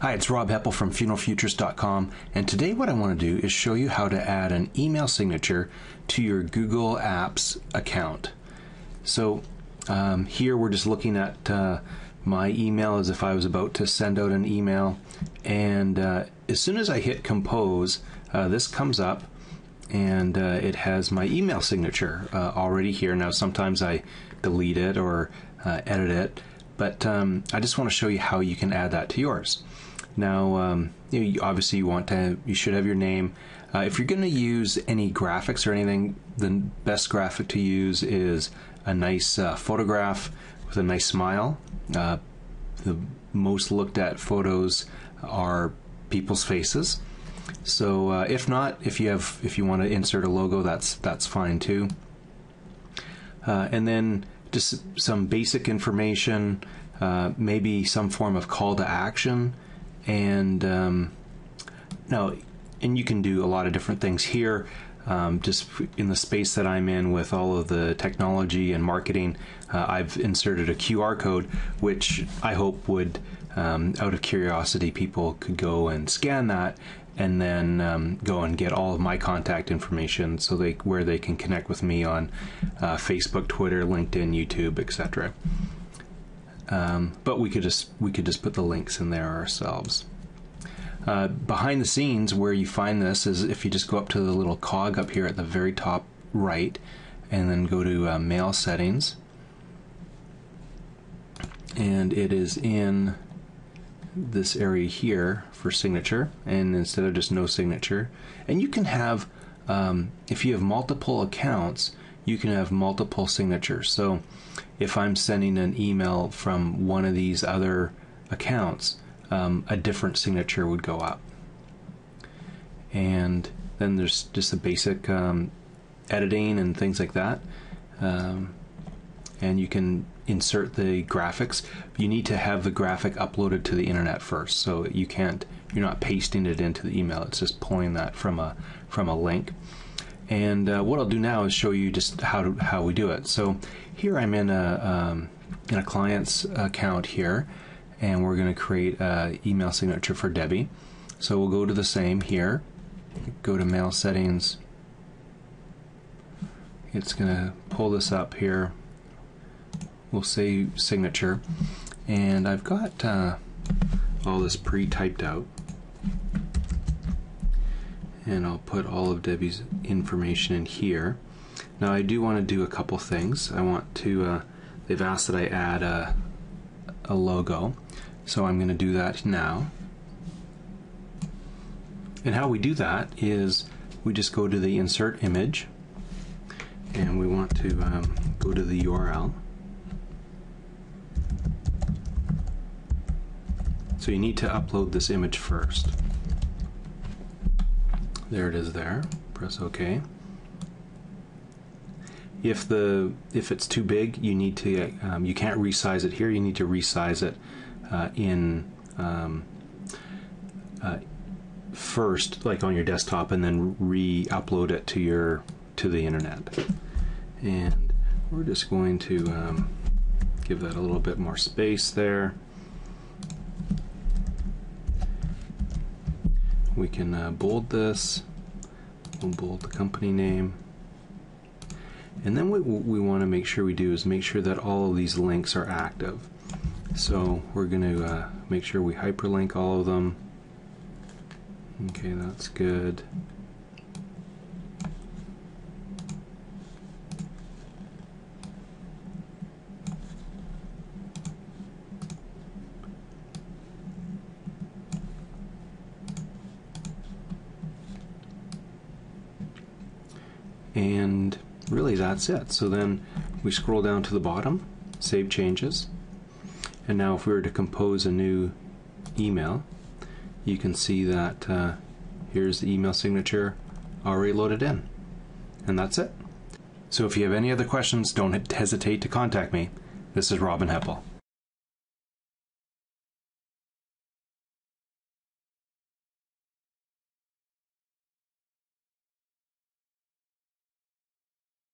Hi, it's Rob Heppell from funeralfuturist.com, and today what I want to do is show you how to add an email signature to your Google Apps account. So um, here we're just looking at uh, my email as if I was about to send out an email, and uh, as soon as I hit compose, uh, this comes up and uh, it has my email signature uh, already here. Now, sometimes I delete it or uh, edit it, but um, I just want to show you how you can add that to yours. Now, um, you, you obviously you want to, you should have your name. Uh, if you're going to use any graphics or anything, the best graphic to use is a nice uh, photograph with a nice smile. Uh, the most looked at photos are people's faces. So uh, if not, if you have, if you want to insert a logo, that's that's fine too. Uh, and then just some basic information, uh, maybe some form of call to action and um, no, and you can do a lot of different things here. Um, just in the space that I'm in with all of the technology and marketing, uh, I've inserted a QR code, which I hope would, um, out of curiosity, people could go and scan that and then um, go and get all of my contact information so they where they can connect with me on uh, Facebook, Twitter, LinkedIn, YouTube, etc. Um, but we could just we could just put the links in there ourselves. Uh, behind the scenes, where you find this is if you just go up to the little cog up here at the very top right, and then go to uh, Mail Settings, and it is in this area here for signature, and instead of just no signature, and you can have um, if you have multiple accounts, you can have multiple signatures. So if I'm sending an email from one of these other accounts, um, a different signature would go up. And then there's just the basic um, editing and things like that. Um, and you can insert the graphics. You need to have the graphic uploaded to the internet first, so you can't. You're not pasting it into the email. It's just pulling that from a from a link. And uh, what I'll do now is show you just how to, how we do it. So here I'm in a um, in a client's account here, and we're going to create an email signature for Debbie. So we'll go to the same here, go to mail settings. It's going to pull this up here. We'll say signature, and I've got uh, all this pre-typed out and I'll put all of Debbie's information in here. Now I do want to do a couple things. I want to, uh, they've asked that I add a, a logo, so I'm going to do that now. And how we do that is we just go to the insert image and we want to um, go to the URL. So you need to upload this image first. There it is there. Press OK. If the if it's too big, you need to um, you can't resize it here. You need to resize it uh, in um, uh, first, like on your desktop, and then re-upload it to your to the internet. And we're just going to um, give that a little bit more space there. We can uh, bold this. We'll bold the company name. And then what we want to make sure we do is make sure that all of these links are active. So we're going to uh, make sure we hyperlink all of them. Okay that's good and really that's it. So then we scroll down to the bottom, save changes, and now if we were to compose a new email, you can see that uh, here's the email signature already loaded in, and that's it. So if you have any other questions, don't hesitate to contact me. This is Robin Heppell.